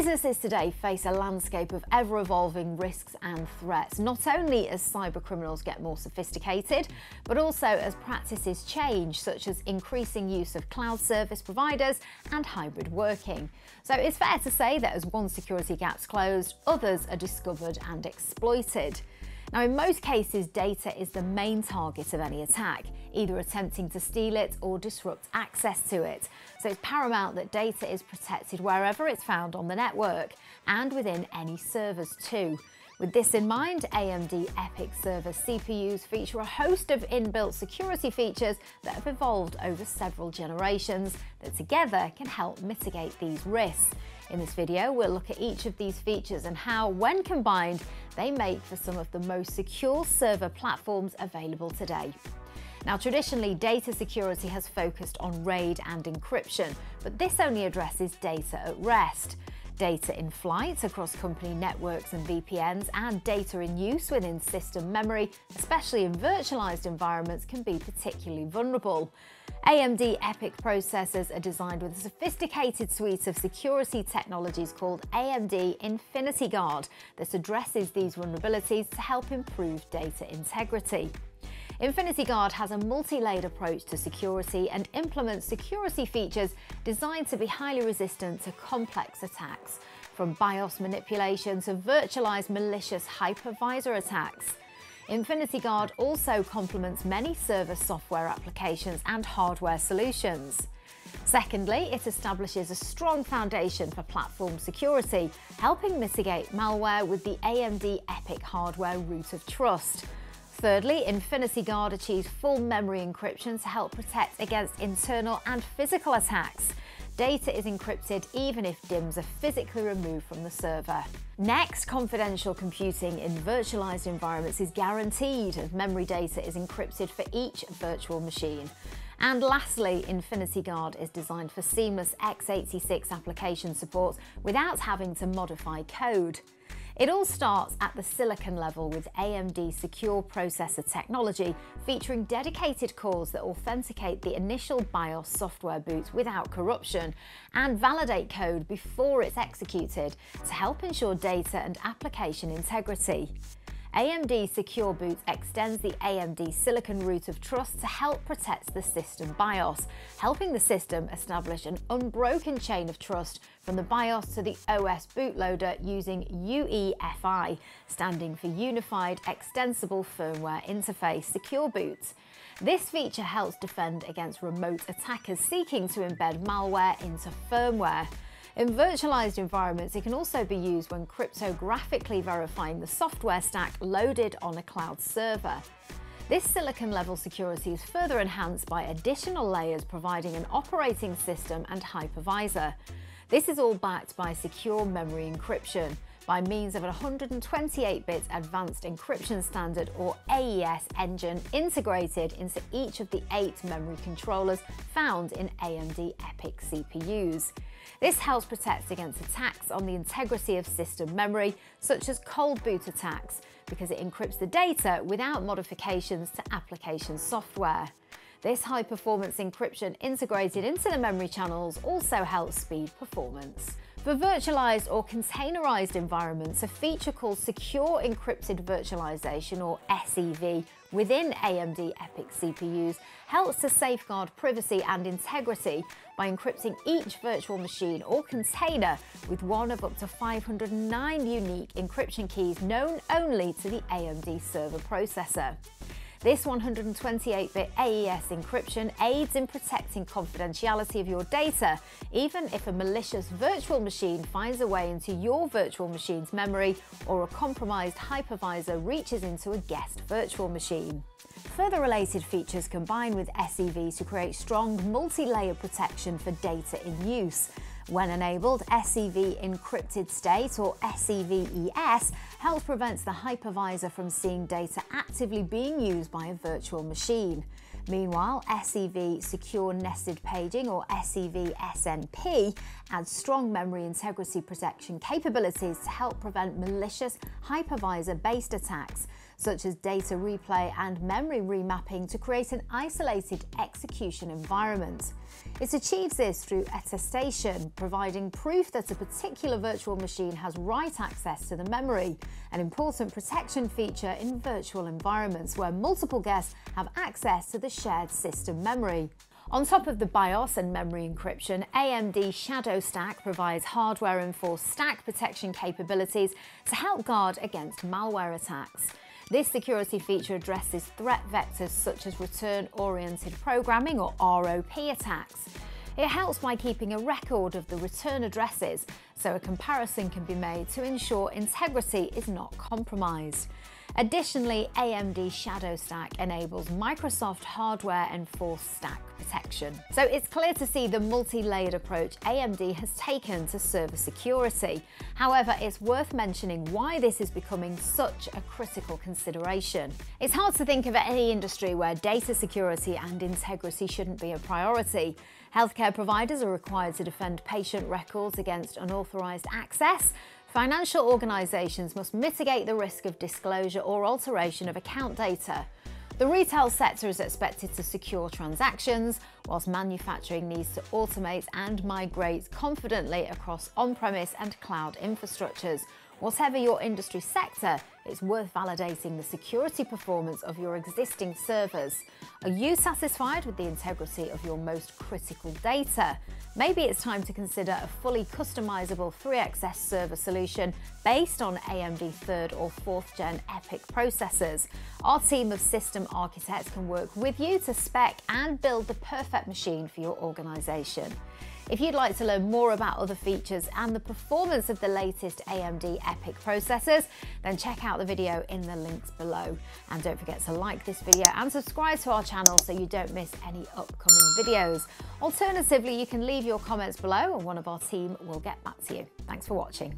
Businesses today face a landscape of ever-evolving risks and threats, not only as cybercriminals get more sophisticated, but also as practices change, such as increasing use of cloud service providers and hybrid working. So it's fair to say that as one security gap's closed, others are discovered and exploited. Now, in most cases, data is the main target of any attack, either attempting to steal it or disrupt access to it. So it's paramount that data is protected wherever it's found on the network and within any servers too. With this in mind, AMD EPYC server CPUs feature a host of inbuilt security features that have evolved over several generations that together can help mitigate these risks. In this video, we'll look at each of these features and how, when combined, they make for some of the most secure server platforms available today. Now, traditionally, data security has focused on RAID and encryption, but this only addresses data at rest. Data in flight across company networks and VPNs and data in use within system memory, especially in virtualized environments, can be particularly vulnerable. AMD EPYC processors are designed with a sophisticated suite of security technologies called AMD Infinity Guard that addresses these vulnerabilities to help improve data integrity. Infinity Guard has a multi-layered approach to security and implements security features designed to be highly resistant to complex attacks, from BIOS manipulation to virtualized malicious hypervisor attacks. Infinity Guard also complements many server software applications and hardware solutions. Secondly, it establishes a strong foundation for platform security, helping mitigate malware with the AMD EPYC hardware root of trust. Thirdly, Infinity Guard achieves full memory encryption to help protect against internal and physical attacks. Data is encrypted even if DIMMs are physically removed from the server. Next, confidential computing in virtualized environments is guaranteed as memory data is encrypted for each virtual machine. And lastly, Infinity Guard is designed for seamless x86 application support without having to modify code. It all starts at the silicon level with AMD Secure Processor technology, featuring dedicated cores that authenticate the initial BIOS software boot without corruption and validate code before it's executed to help ensure data and application integrity. AMD Secure Boot extends the AMD Silicon root of trust to help protect the system BIOS, helping the system establish an unbroken chain of trust from the BIOS to the OS bootloader using UEFI, standing for Unified Extensible Firmware Interface Secure Boot. This feature helps defend against remote attackers seeking to embed malware into firmware. In virtualized environments, it can also be used when cryptographically verifying the software stack loaded on a cloud server. This silicon level security is further enhanced by additional layers providing an operating system and hypervisor. This is all backed by secure memory encryption by means of a 128-bit advanced encryption standard or AES engine integrated into each of the eight memory controllers found in AMD EPYC CPUs. This helps protect against attacks on the integrity of system memory, such as cold boot attacks, because it encrypts the data without modifications to application software. This high-performance encryption integrated into the memory channels also helps speed performance. For virtualized or containerized environments, a feature called Secure Encrypted Virtualization or SEV within AMD EPYC CPUs helps to safeguard privacy and integrity by encrypting each virtual machine or container with one of up to 509 unique encryption keys known only to the AMD server processor. This 128-bit AES encryption aids in protecting confidentiality of your data, even if a malicious virtual machine finds a way into your virtual machine's memory or a compromised hypervisor reaches into a guest virtual machine. Further related features combine with SEV to create strong multi-layer protection for data in use. When enabled, SEV Encrypted State or SEV-ES helps prevent the hypervisor from seeing data actively being used by a virtual machine. Meanwhile, SEV Secure Nested Paging or SEV SNP adds strong memory integrity protection capabilities to help prevent malicious hypervisor-based attacks such as data replay and memory remapping to create an isolated execution environment. It achieves this through attestation, providing proof that a particular virtual machine has write access to the memory, an important protection feature in virtual environments where multiple guests have access to the shared system memory. On top of the BIOS and memory encryption, AMD Shadow Stack provides hardware-enforced stack protection capabilities to help guard against malware attacks. This security feature addresses threat vectors such as return-oriented programming or ROP attacks. It helps by keeping a record of the return addresses so a comparison can be made to ensure integrity is not compromised. Additionally, AMD Shadow Stack enables Microsoft hardware enforced stack protection. So it's clear to see the multi-layered approach AMD has taken to server security. However, it's worth mentioning why this is becoming such a critical consideration. It's hard to think of any industry where data security and integrity shouldn't be a priority. Healthcare providers are required to defend patient records against unauthorised access, Financial organisations must mitigate the risk of disclosure or alteration of account data. The retail sector is expected to secure transactions, whilst manufacturing needs to automate and migrate confidently across on-premise and cloud infrastructures. Whatever your industry sector, it's worth validating the security performance of your existing servers. Are you satisfied with the integrity of your most critical data? Maybe it's time to consider a fully customizable 3XS server solution based on AMD 3rd or 4th gen EPYC processors. Our team of system architects can work with you to spec and build the perfect machine for your organization. If you'd like to learn more about other features and the performance of the latest AMD EPYC processors, then check out the video in the links below. And don't forget to like this video and subscribe to our channel so you don't miss any upcoming videos. Alternatively, you can leave your comments below and one of our team will get back to you. Thanks for watching.